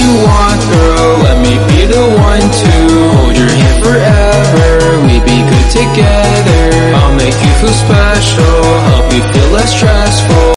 you want, girl. Let me be the one to hold your hand forever. We'd be good together. I'll make you feel special. Help you feel less stressful.